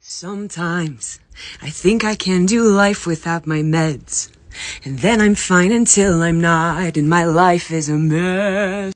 Sometimes I think I can do life without my meds. And then I'm fine until I'm not, and my life is a mess.